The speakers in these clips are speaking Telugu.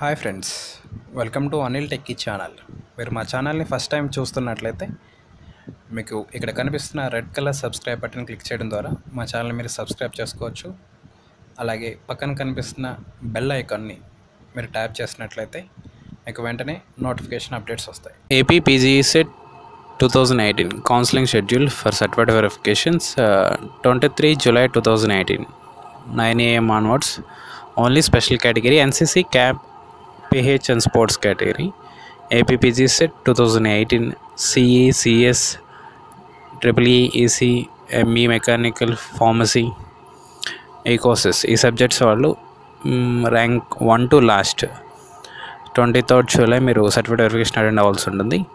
Hi friends welcome to Anil techie channel. మీరు మా ఛానల్ని ఫస్ట్ టైం చూస్తున్నట్లయితే మీకు ఇక్కడ కనిపిస్తున్న red colour subscribe button click చేయడం ద్వారా మా ఛానల్ని మీరు సబ్స్క్రైబ్ చేసుకోవచ్చు. అలాగే పక్కన కనిపిస్తున్న బెల్ ఐకాన్ని మీరు ట్యాప్ చేసినట్లయితే మీకు వెంటనే నోటిఫికేషన్ అప్డేట్స్ వస్తాయి. AP PGE set 2018 counseling schedule for certificate verifications uh, 23 July 2018 9 am onwards only special category NCC CAP PH and sports category. AP PGE set 2018 CE CS triple EC ME mechanical pharmacy ఈ కోర్సెస్ ఈ సబ్జెక్ట్స్ వాళ్ళు rank one to last twenty third July మీరు సర్టిఫికేట్ వెరిఫికేషన్ అటెండ్ అవ్వాల్సి ఉంటుంది.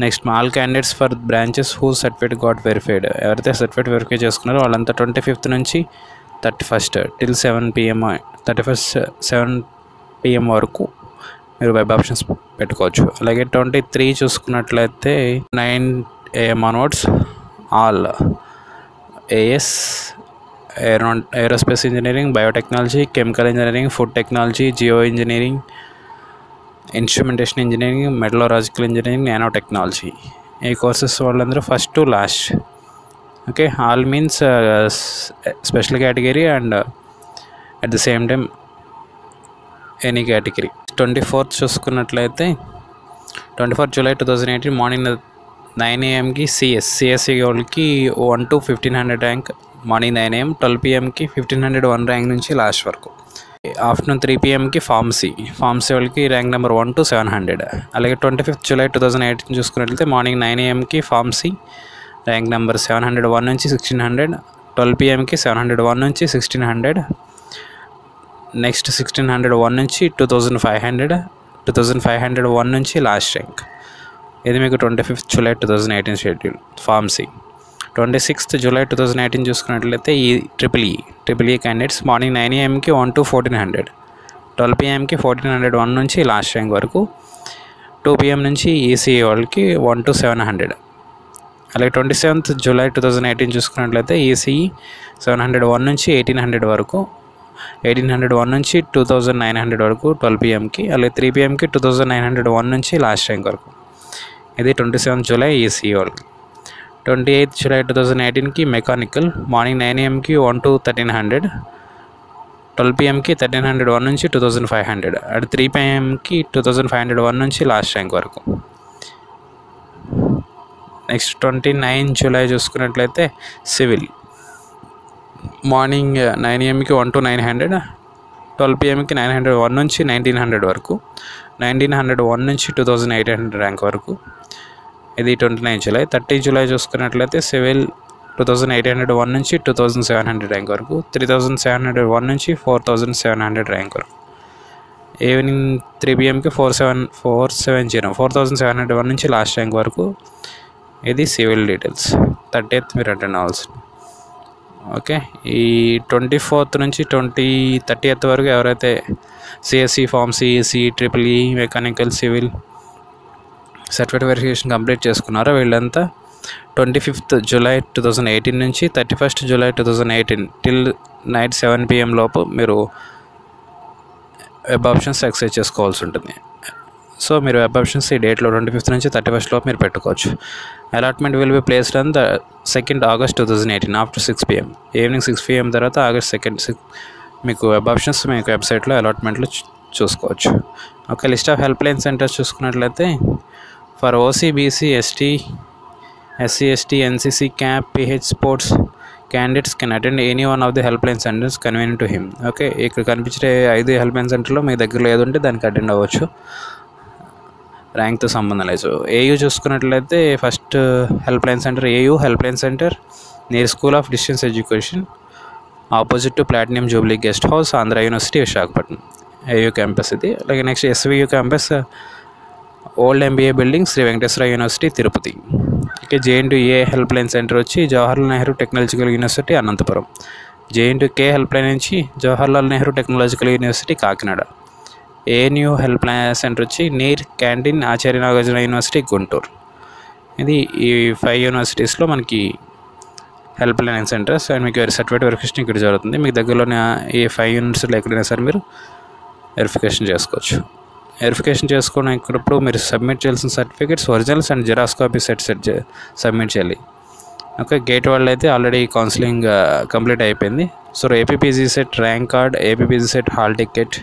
Next all candidates for branches who certificate got verified ఎవరైతే సర్టిఫికేట్ వెరిఫై చేసుకున్నారో వాళ్ళంతా ట్వంటీ ఫిఫ్త్ నుంచి thirty first till seven PM thirty first seven PM వరకు మీరు వెబ్ ఆప్షన్స్ పెట్టుకోవచ్చు. అలాగే ట్వంటీ త్రీ చూసుకున్నట్లయితే nine AM onwards all AS aero aerospace engineering biotechnology chemical engineering food technology geo engineering instrumentation engineering metallurgical engineering nano technology ఈ కోర్సెస్ వాళ్ళందరూ first to last okay all means special category and at the same time any category twenty fourth చూసుకున్నట్లయితే twenty fourth July two thousand eighteen morning nine ఏఎంకి CS. CSC గోల్డ్కి one to fifteen hundred rank. Morning nine AM twelve పిఎంకి fifteen hundred one rank నుంచి లాస్ట్ వరకు. ఆఫ్టర్నూన్ త్రీ పిఎంకి ఫార్మసీ. ఫార్మసీ వాళ్ళకి rank number one to seven hundred. అలాగే twenty fifth July two thousand eighteen చూసుకున్నట్లయితే morning nine ఏఎంకి pharmacy. Rank number seven hundred one నుంచి సిక్స్టీన్ హండ్రెడ్. ట్వెల్వ్ పిఎంకి సెవెన్ హండ్రెడ్ వన్ నుంచి sixteen hundred. Next sixteen hundred one నుంచి two thousand five hundred two thousand five hundred one నుంచి లాస్ట్ ర్యాంక్ ఇది మీకు twenty fifth July two thousand eighteen schedule pharmacy twenty sixth July two thousand eighteen చూసుకున్నట్లయితే ఈ triple E triple E candidates morning nine ఏఎంకి one to fourteen hundred twelve పిఎంకి fourteen hundred one నుంచి లాస్ట్ ర్యాంక్ వరకు టూ పిఎం నుంచి ఈసీఈ వాళ్ళకి వన్ టు సెవెన్ హండ్రెడ్ అలాగే twenty seventh July two thousand eighteen చూసుకున్నట్లయితే ఈసీఈ సెవెన్ హండ్రెడ్ వన్ నుంచి ఎయిటీన్ హండ్రెడ్ వరకు ఎయిటీన్ హండ్రెడ్ వన్ నుంచి టూ థౌజండ్ నైన్ హండ్రెడ్ వరకు ట్వెల్వ్ పిఎంకి అలాగే three పిఎంకి two thousand nine hundred one నుంచి లాస్ట్ ర్యాంక్ వరకు. ఇది ట్వంటీ సెవెన్ జూలై ఈసీఈ వాళ్ళకి twenty eighth July two thousand ఎయిటీన్కి mechanical morning nine ఏఎంకి one to thirteen hundred twelve పిఎంకి thirteen hundred one నుంచి two thousand five hundred and three పిఎంకి two thousand five hundred one నుంచి లాస్ట్ ర్యాంక్ వరకు. నెక్స్ట్ ట్వంటీ నైన్ జూలై చూసుకున్నట్లయితే civil. Morning nine ఏఎంకి one to nine hundred? Twelve పిఎంకి nine hundred one నుంచి నైన్టీన్ హండ్రెడ్ వరకు. నైన్టీన్ హండ్రెడ్ వన్ నుంచి two thousand eight hundred rank వరకు. ఇది twenty nine July. Thirty July చూసుకున్నట్లయితే civil two thousand eight hundred one నుంచి two thousand seven hundred rank వరకు. Three thousand seven hundred one నుంచి four thousand seven hundred rank వరకు. Evening three పిఎంకి four seven four seven zero four thousand seven hundred one నుంచి లాస్ట్ ర్యాంక్ వరకు. ఇది సివిల్ డీటెయిల్స్. థర్టీ ఎయిత్ మీరు అటెండ్ అవ్వాల్సింది ఓకే. ఈ ట్వంటీ ఫోర్త్ నుంచి ట్వంటీ థర్టీ ఎయిత్ వరకు ఎవరైతే CSC pharm CEC triple E mechanical civil certificate verification complete చేసుకున్నారో వీళ్ళంతా twenty fifth July two thousand eighteen నుంచి thirty first July two thousand eighteen till night seven PM లోపు మీరు వెబ్ ఆప్షన్స్ ఎక్సైజ్ చేసుకోవాల్సి ఉంటుంది. సో మీరు వెబ్ ఆప్షన్స్ ఈ డేట్లో ట్వంటీ ఫిఫ్త్ నుంచి థర్టీ ఫస్ట్ లోపు మీరు పెట్టుకోవచ్చు. Allotment will be placed on the second August two thousand eighteen after six PM evening six PM తర్వాత ఆగస్ట్ సెకండ్ సిక్స్ మీకు వెబ్ ఆప్షన్స్ మీకు వెబ్సైట్లో అలాట్మెంట్లు చూసుకోవచ్చు. ఒక list of help line centres చూసుకున్నట్లయితే for OCBC ST SC ST NCC CAP PH sports candidates can attend any one of the helpline centres convenient to him okay ఇక్కడ కనిపించే ఐదు హెల్ప్ లైన్ సెంటర్లో మీ దగ్గరలో ఏది ఉంటే దానికి అటెండ్ అవ్వచ్చు. ర్యాంక్తో సంబంధం లేదు. ఏయూ చూసుకున్నట్లయితే first helpline centre AU helpline centre near school of distance education opposite to platinum jubilee guest house Andhra university Visakhapatnam AU campus ఇది. అలాగే next SVU campus old MBA building Shri Venkateswara university Tirupati ఇక JNTA A help line centre వచ్చి Jawaharlal Nehru technological university Anantapur JNTK helpline నుంచి Jawaharlal Nehru technological university Kakinada. ANU helpline centre వచ్చి near canteen Acharya Nagarjuna university Guntur. ఇది ఈ ఫైవ్ యూనివర్సిటీస్లో మనకి హెల్ప్ లైన్ సెంటర్స్ అండ్ మీకు సర్టిఫికేట్ వెరిఫికేషన్ ఇక్కడ జరుగుతుంది. మీకు దగ్గరలోనే ఈ ఫైవ్ యూనిట్స్లో ఎక్కడైనా సరే మీరు వెరిఫికేషన్ చేసుకోవచ్చు. వెరిఫికేషన్ చేసుకునేటప్పుడు మీరు సబ్మిట్ చేయాల్సిన certificates originals and xerox copy set set submit చేయాలి. ఓకే గేట్ వాళ్ళు అయితే ఆల్రెడీ కౌన్సిలింగ్ కంప్లీట్ అయిపోయింది. So APPG set rank card APPG set hall ticket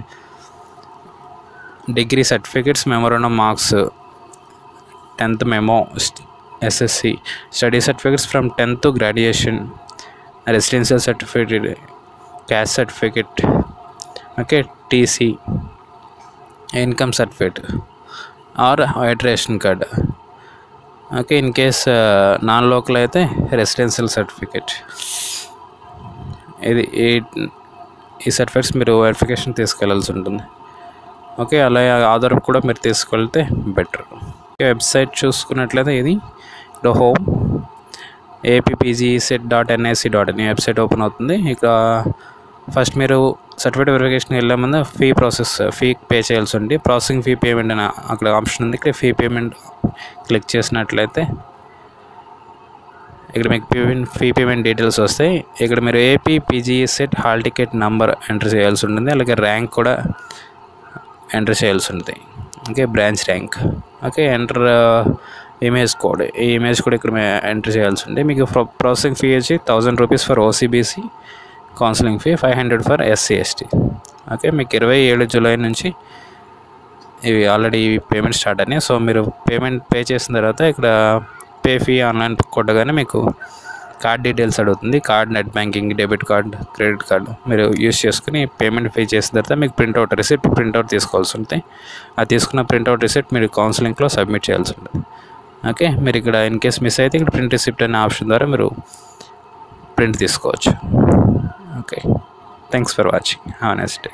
degree certificates memorandum marks tenth memo SSC study certificates from tenth graduation residential certificate caste certificate okay TC income certificate or white ration card. Okay in case non local అయితే రెసిడెన్షియల్ సర్టిఫికేట్. ఇది ఈ ఈ సర్టిఫికేట్స్ మీరు వెరిఫికేషన్ తీసుకెళ్ళాల్సి ఉంటుంది. ఓకే అలాగే ఆధార్ కూడా మీరు తీసుకెళ్తే బెటర్. వెబ్సైట్ చూసుకున్నట్లయితే ఇది ఇక్కడ home APPG set dot NIC dot in website open అవుతుంది. ఇక్కడ ఫస్ట్ మీరు సర్టిఫికేట్ వెరిఫికేషన్ వెళ్ళే ముందు ఫీ ప్రాసెస్ ఫీ పే చేయాల్సి ఉంది ప్రాసెసింగ్ ఫీ పేమెంట్ అని అక్కడ ఆప్షన్ ఉంది. ఇక్కడ ఫీ పేమెంట్ క్లిక్ చేసినట్లయితే ఇక్కడ మీకు పేమెంట్ ఫీ పేమెంట్ డీటెయిల్స్ వస్తాయి. ఇక్కడ మీరు AP PG set hall ticket number enter చేయాల్సి ఉంటుంది. అలాగే ర్యాంక్ కూడా ఎంటర్ చేయాల్సి ఉంటుంది. Okay branch rank. Okay enter image code. ఈ ఇమేజ్ కూడా ఇక్కడ ఎంటర్ చేయాల్సి ఉంది మీకు ప్రాసెసింగ్ ఫీ వచ్చి thousand rupees for OCBC counselling fee five hundred for SC ST okay మీకు ఇరవై ఏడు జూలై నుంచి ఇవి ఆల్రెడీ పేమెంట్ స్టార్ట్ అయినాయి. సో మీరు పేమెంట్ పే చేసిన తర్వాత ఇక్కడ పే ఫీ ఆన్లైన్ కొట్టగానే మీకు కార్డ్ డీటెయిల్స్ అడుగుతుంది. Card net banking debit card credit card మీరు యూస్ చేసుకుని పేమెంట్ పే చేసిన తర్వాత మీకు ప్రింట్అవుట్ రిసిప్ట్ ప్రింట్అవుట్ తీసుకోవాల్సి ఉంటుంది అది తీసుకున్న ప్రింట్అవుట్ రిసిప్ట్ మీరు కౌన్సిలింగ్లో సబ్మిట్ చేయాల్సి ఉంటుంది. ఓకే మీరు ఇక్కడ ఇన్ కేస్ మిస్ అయితే ఇక్కడ ప్రింట్ రిసిప్ట్ అనే ఆప్షన్ ద్వారా మీరు ప్రింట్ తీసుకోవచ్చు. Okay thanks for watching have next day